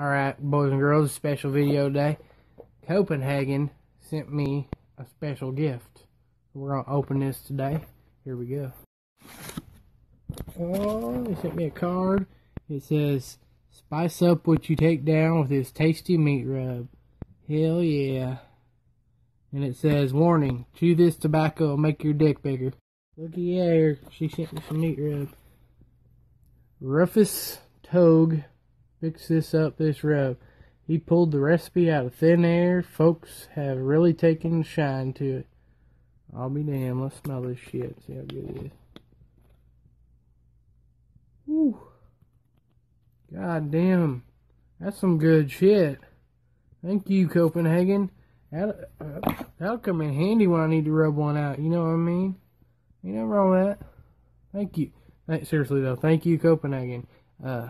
Alright, boys and girls, special video today. Copenhagen sent me a special gift. We're going to open this today. Here we go. Oh, they sent me a card. It says, Spice up what you take down with this tasty meat rub. Hell yeah. And it says, Warning, chew this tobacco will make your dick bigger. Looky there, she sent me some meat rub. Rufus Togue fix this up, this rub. He pulled the recipe out of thin air. Folks have really taken shine to it. I'll be damned. Let's smell this shit. See how good it is. Whew. God damn. That's some good shit. Thank you, Copenhagen. That'll, that'll come in handy when I need to rub one out. You know what I mean? Ain't nothing wrong with that. Thank you. Seriously, though. Thank you, Copenhagen. Uh,